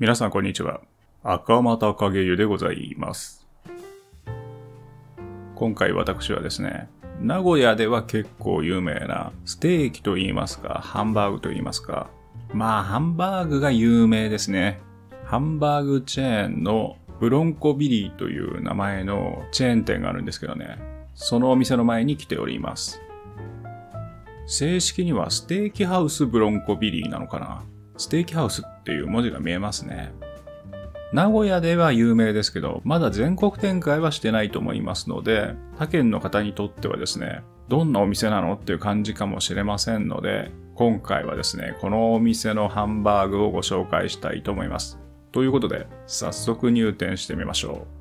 皆さんこんにちは。赤又影湯でございます。今回私はですね、名古屋では結構有名なステーキと言いますか、ハンバーグと言いますか。まあ、ハンバーグが有名ですね。ハンバーグチェーンのブロンコビリーという名前のチェーン店があるんですけどね。そのお店の前に来ております。正式にはステーキハウスブロンコビリーなのかなステーキハウスっていう文字が見えますね。名古屋では有名ですけど、まだ全国展開はしてないと思いますので、他県の方にとってはですね、どんなお店なのっていう感じかもしれませんので、今回はですね、このお店のハンバーグをご紹介したいと思います。ということで、早速入店してみましょう。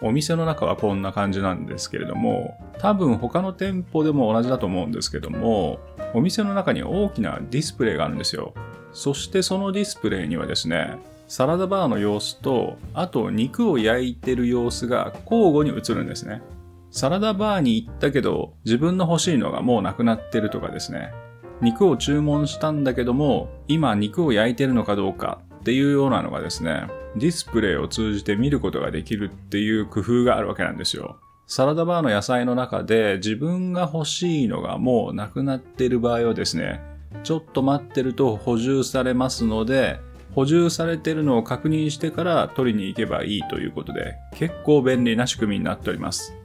お店の中はこんな感じなんですけれども、多分他の店舗でも同じだと思うんですけども、お店の中に大きなディスプレイがあるんですよ。そしてそのディスプレイにはですね、サラダバーの様子と、あと肉を焼いてる様子が交互に映るんですね。サラダバーに行ったけど、自分の欲しいのがもうなくなってるとかですね。肉を注文したんだけども、今肉を焼いてるのかどうかっていうようなのがですね、ディスプレイを通じて見ることができるっていう工夫があるわけなんですよ。サラダバーの野菜の中で自分が欲しいのがもうなくなっている場合はですね、ちょっと待ってると補充されますので、補充されてるのを確認してから取りに行けばいいということで、結構便利な仕組みになっております。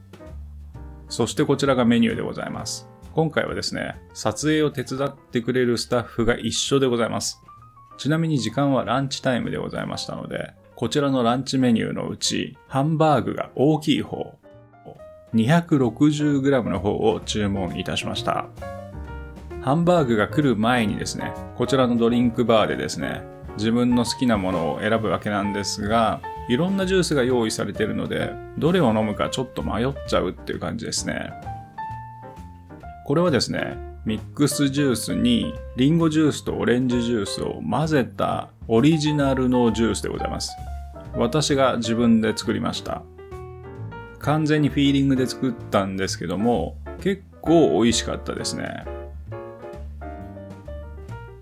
そしてこちらがメニューでございます。今回はですね、撮影を手伝ってくれるスタッフが一緒でございます。ちなみに時間はランチタイムでございましたので、こちらのランチメニューのうち、ハンバーグが大きい方、260g の方を注文いたしました。ハンバーグが来る前にですね、こちらのドリンクバーでですね、自分の好きなものを選ぶわけなんですが、いろんなジュースが用意されているので、どれを飲むかちょっと迷っちゃうっていう感じですね。これはですね、ミックスジュースにリンゴジュースとオレンジジュースを混ぜたオリジナルのジュースでございます。私が自分で作りました。完全にフィーリングで作ったんですけども、結構美味しかったですね。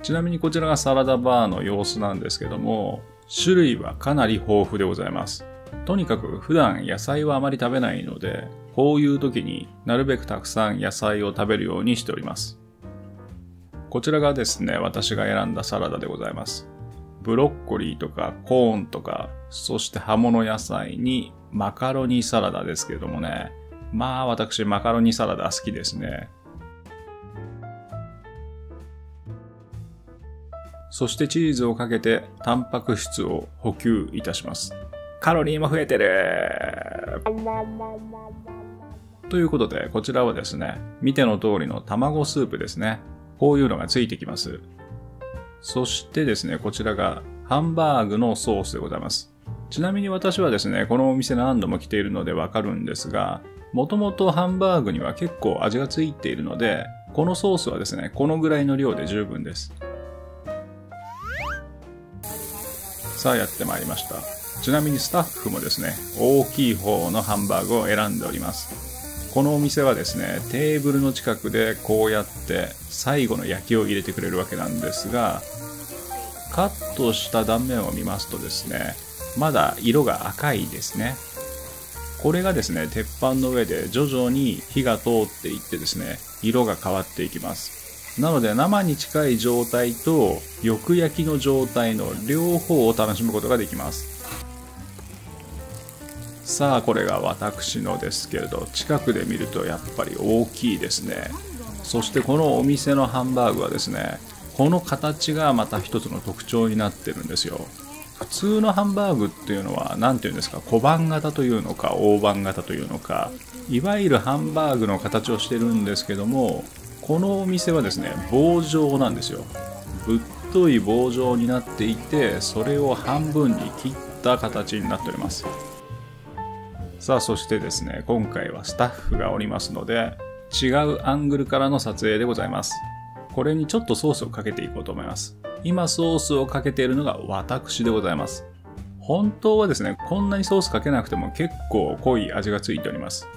ちなみにこちらがサラダバーの様子なんですけども、種類はかなり豊富でございます。とにかく普段野菜はあまり食べないので、こういう時になるべくたくさん野菜を食べるようにしております。こちらがですね、私が選んだサラダでございます。ブロッコリーとかコーンとか、そして葉物野菜にマカロニサラダですけれどもね。まあ私マカロニサラダ好きですね。そしてチーズをかけてタンパク質を補給いたします。カロリーも増えてるということで、こちらはですね、見ての通りの卵スープですね。こういうのがついてきます。そしてですね、こちらがハンバーグのソースでございます。ちなみに私はですね、このお店何度も来ているのでわかるんですが、もともとハンバーグには結構味がついているので、このソースはですね、このぐらいの量で十分です。さあやってまいりました。ちなみにスタッフもですね、大きい方のハンバーグを選んでおります。このお店はですね、テーブルの近くでこうやって最後の焼きを入れてくれるわけなんですが、カットした断面を見ますとですね、まだ色が赤いですね。これがですね、鉄板の上で徐々に火が通っていってですね、色が変わっていきます。なので生に近い状態とよく焼きの状態の両方を楽しむことができます。さあこれが私のですけれど近くで見るとやっぱり大きいですねそしてこのお店のハンバーグはですねこの形がまた一つの特徴になってるんですよ普通のハンバーグっていうのは何て言うんですか小判型というのか大判型というのかいわゆるハンバーグの形をしてるんですけどもこのお店はですね棒状なんですよ。ぶっとい棒状になっていてそれを半分に切った形になっております。さあそしてですね今回はスタッフがおりますので違うアングルからの撮影でございます。これにちょっとソースをかけていこうと思います。今ソースをかけているのが私でございます。本当はですねこんなにソースかけなくても結構濃い味がついております。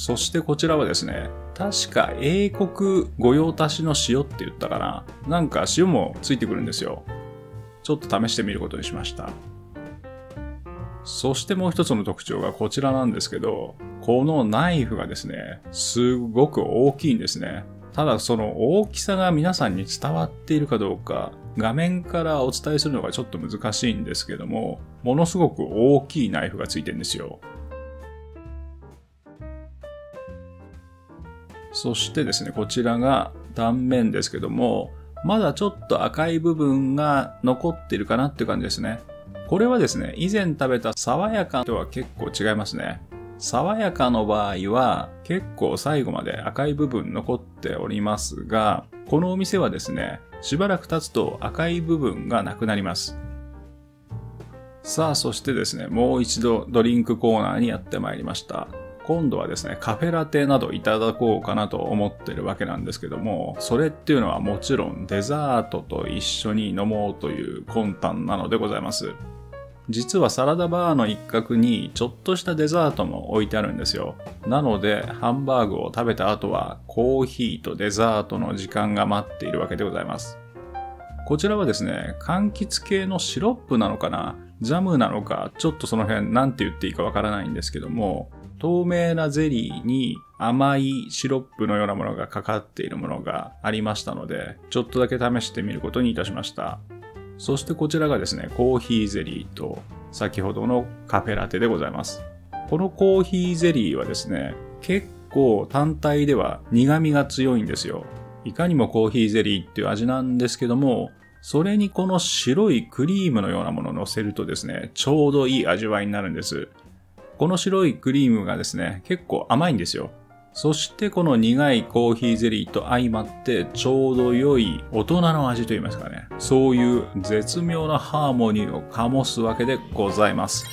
そしてこちらはですね確か英国御用達の塩って言ったかな。なんか塩もついてくるんですよ。ちょっと試してみることにしました。そしてもう一つの特徴がこちらなんですけど、このナイフがですね、すごく大きいんですね。ただその大きさが皆さんに伝わっているかどうか、画面からお伝えするのがちょっと難しいんですけども、ものすごく大きいナイフがついてるんですよ。そしてですね、こちらが断面ですけども、まだちょっと赤い部分が残ってるかなっていう感じですね。これはですね、以前食べた爽やかとは結構違いますね。爽やかの場合は結構最後まで赤い部分残っておりますが、このお店はですね、しばらく経つと赤い部分がなくなります。さあ、そしてですね、もう一度ドリンクコーナーにやってまいりました。今度はですね、カフェラテなどいただこうかなと思ってるわけなんですけども、それっていうのはもちろんデザートと一緒に飲もうという魂胆なのでございます。実はサラダバーの一角にちょっとしたデザートも置いてあるんですよ。なので、ハンバーグを食べた後はコーヒーとデザートの時間が待っているわけでございます。こちらはですね、柑橘系のシロップなのかな？ジャムなのか、ちょっとその辺何て言っていいかわからないんですけども、透明なゼリーに甘いシロップのようなものがかかっているものがありましたので、ちょっとだけ試してみることにいたしました。そしてこちらがですね、コーヒーゼリーと先ほどのカフェラテでございます。このコーヒーゼリーはですね、結構単体では苦味が強いんですよ。いかにもコーヒーゼリーっていう味なんですけども、それにこの白いクリームのようなものを乗せるとですね、ちょうどいい味わいになるんです。この白いクリームがですね、結構甘いんですよ。そしてこの苦いコーヒーゼリーと相まってちょうど良い大人の味といいますかね。そういう絶妙なハーモニーを醸すわけでございます。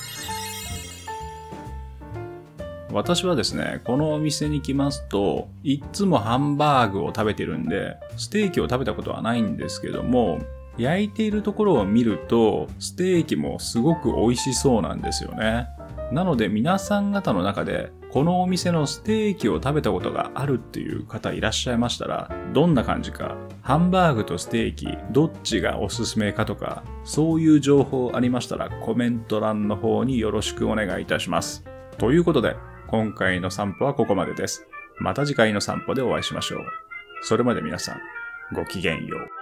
私はですね、このお店に来ますと、いつもハンバーグを食べてるんで、ステーキを食べたことはないんですけども、焼いているところを見ると、ステーキもすごく美味しそうなんですよね。なので皆さん方の中で、このお店のステーキを食べたことがあるっていう方いらっしゃいましたら、どんな感じか、ハンバーグとステーキ、どっちがおすすめかとか、そういう情報ありましたらコメント欄の方によろしくお願いいたします。ということで、今回の散歩はここまでです。また次回の散歩でお会いしましょう。それまで皆さん、ごきげんよう。